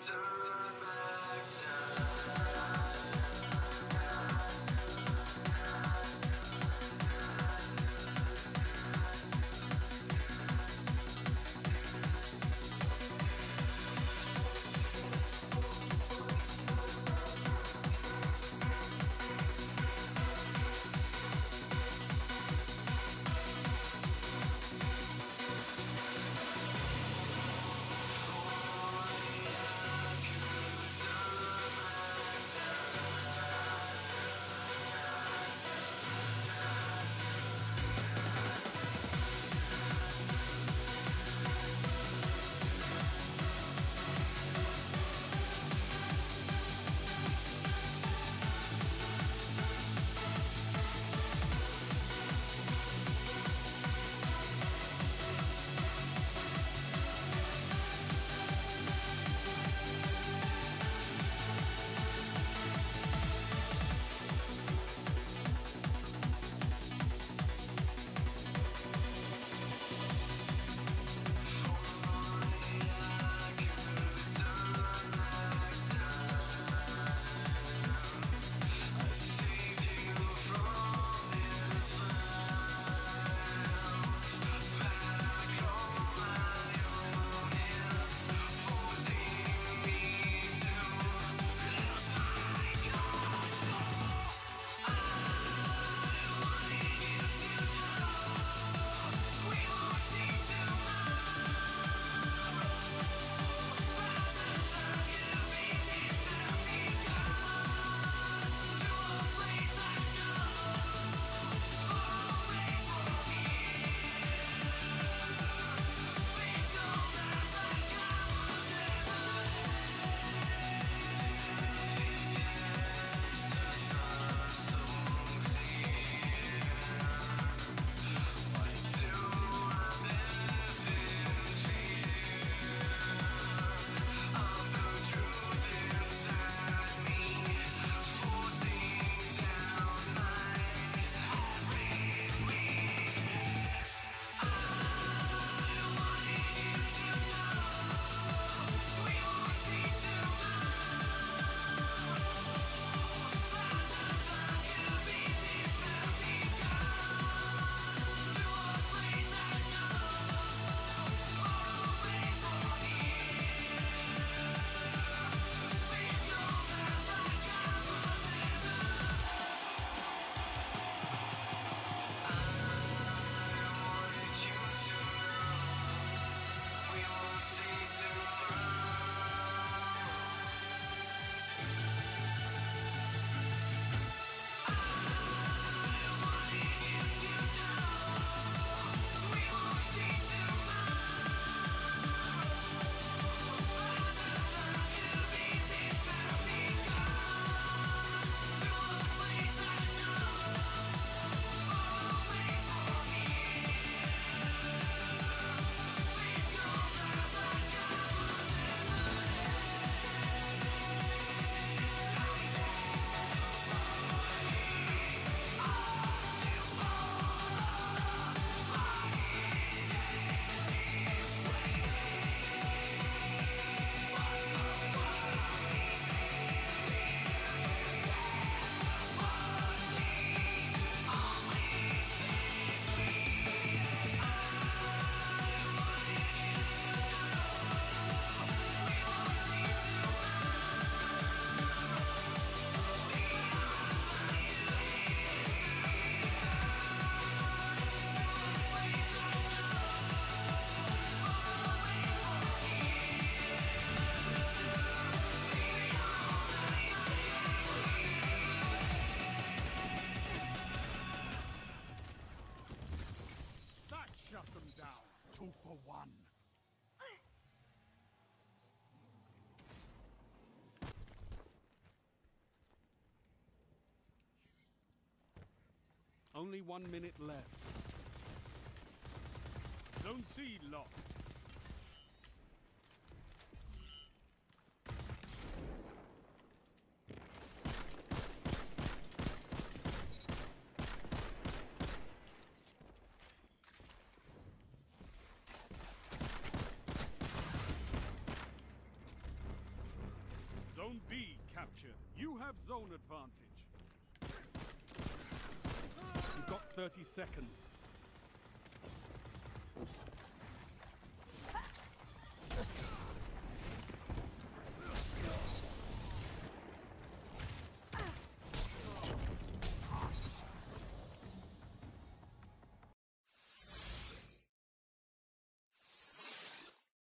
to Only one minute left. Zone C locked. Zone B captured. You have zone advantage. You've got 30 seconds.